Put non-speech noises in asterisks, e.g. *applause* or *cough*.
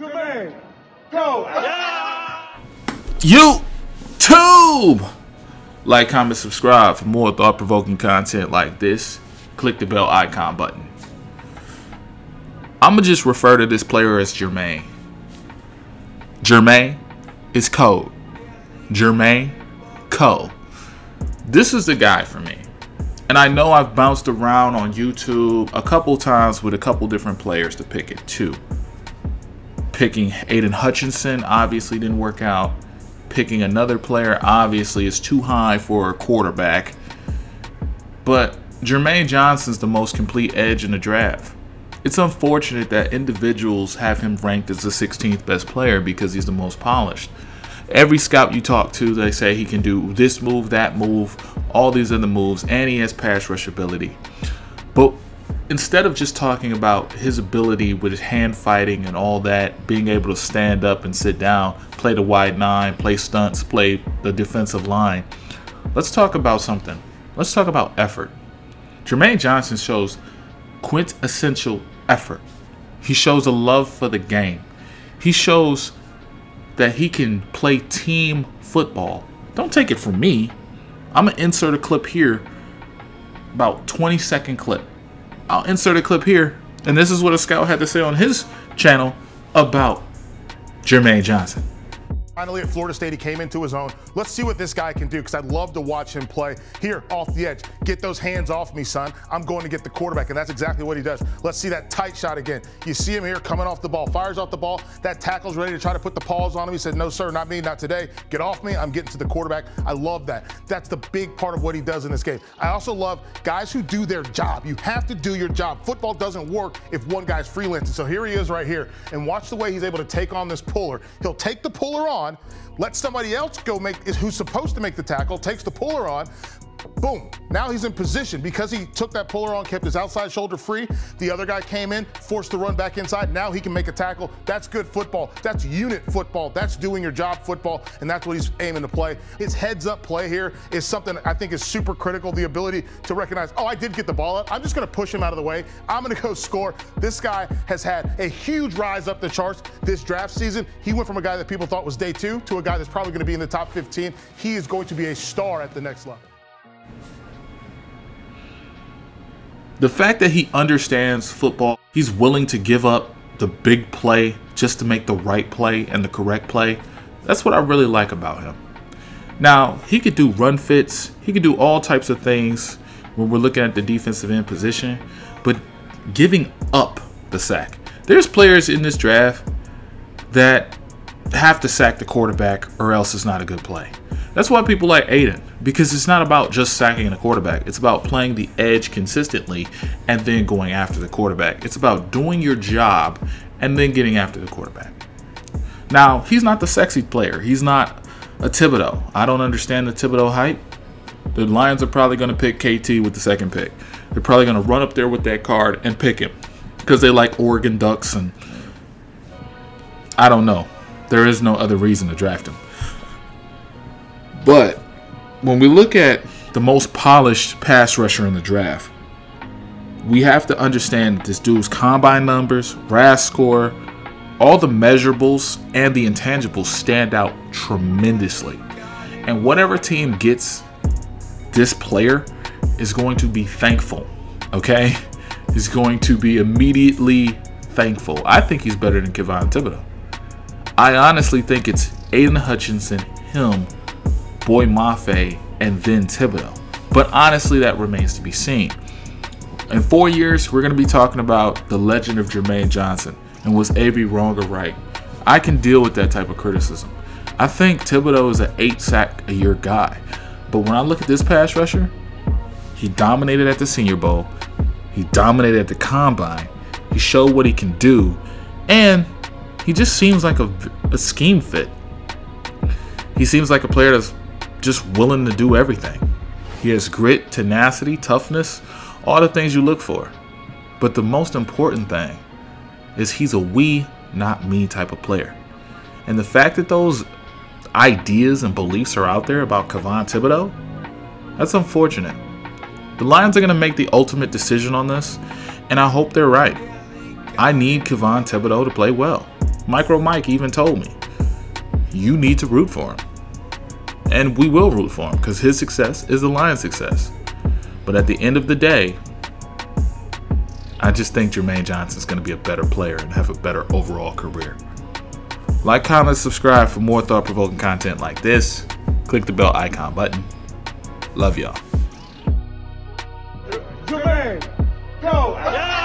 Jermaine, go! YouTube! Like, comment, subscribe for more thought provoking content like this. Click the bell icon button. I'm to just refer to this player as Jermaine. Jermaine is code. Jermaine Co. This is the guy for me. And I know I've bounced around on YouTube a couple times with a couple different players to pick it too. Picking Aidan Hutchinson obviously didn't work out. Picking another player obviously is too high for a quarterback. But Jermaine Johnson's the most complete edge in the draft. It's unfortunate that individuals have him ranked as the 16th best player because he's the most polished. Every scout you talk to, they say he can do this move, that move, all these other moves, and he has pass rush ability. But instead of just talking about his ability with his hand fighting and all that, being able to stand up and sit down, play the wide nine, play stunts, play the defensive line, let's talk about something. Let's talk about effort. Jermaine Johnson shows quintessential effort. He shows a love for the game. He shows that he can play team football. Don't take it from me. I'm going to insert a clip here, about 20 second clip. I'll insert a clip here, and this is what a scout had to say on his channel about Jermaine Johnson. Finally, at Florida State, he came into his own. Let's see what this guy can do because I'd love to watch him play. Here, off the edge. Get those hands off me, son. I'm going to get the quarterback, and that's exactly what he does. Let's see that tight shot again. You see him here coming off the ball, fires off the ball. That tackle's ready to try to put the paws on him. He said, No, sir, not me, not today. Get off me. I'm getting to the quarterback. I love that. That's the big part of what he does in this game. I also love guys who do their job. You have to do your job. Football doesn't work if one guy's freelancing. So here he is right here. And watch the way he's able to take on this puller. He'll take the puller on, let somebody else go make who's supposed to make the tackle, takes the puller on, Boom. Now he's in position because he took that puller on, kept his outside shoulder free. The other guy came in, forced the run back inside. Now he can make a tackle. That's good football. That's unit football. That's doing your job football, and that's what he's aiming to play. His heads up play here is something I think is super critical. The ability to recognize, oh, I did get the ball up. I'm just going to push him out of the way. I'm going *laughs* to go score. This guy has had a huge rise up the charts this draft season. He went from a guy that people thought was day two to a guy that's probably going to be in the top 15. He is going to be a star at the next level. The fact that he understands football, he's willing to give up the big play just to make the right play and the correct play. That's what I really like about him. Now, he could do run fits, he could do all types of things when we're looking at the defensive end position, but giving up the sack. There's players in this draft that have to sack the quarterback or else it's not a good play. That's why people like Aidan, because it's not about just sacking the quarterback. It's about playing the edge consistently and then going after the quarterback. It's about doing your job and then getting after the quarterback. Now, he's not the sexy player. He's not a Thibodeaux. I don't understand the Thibodeaux hype. The Lions are probably going to pick KT with the second pick. They're probably going to run up there with that card and pick him because they like Oregon Ducks and I don't know. There is no other reason to draft him. But when we look at the most polished pass rusher in the draft, we have to understand that this dude's combine numbers, RAS score, all the measurables and the intangibles stand out tremendously. And whatever team gets this player is going to be thankful, okay? *laughs* Is going to be immediately thankful. I think he's better than Kayvon Thibodeaux. I honestly think it's Aidan Hutchinson, him, Boye Mafe, and then Thibodeaux. But honestly, that remains to be seen. In four years, we're going to be talking about the legend of Jermaine Johnson and was Avery wrong or right. I can deal with that type of criticism. I think Thibodeaux is an eight sack a year guy. But when I look at this pass rusher, he dominated at the Senior Bowl, he dominated at the Combine, he showed what he can do, and he just seems like a, a scheme fit. He seems like a player that's just willing to do everything. He has grit, tenacity, toughness, all the things you look for. But the most important thing is he's a we, not me type of player. And the fact that those ideas and beliefs are out there about Kayvon Thibodeaux, that's unfortunate. The Lions are going to make the ultimate decision on this, and I hope they're right. I need Kayvon Thibodeaux to play well. Micro Mike even told me, you need to root for him. And we will root for him because his success is the Lions' success. But at the end of the day, I just think Jermaine Johnson's going to be a better player and have a better overall career. Like, comment, subscribe for more thought provoking content like this. Click the bell icon button. Love y'all. Jermaine, go!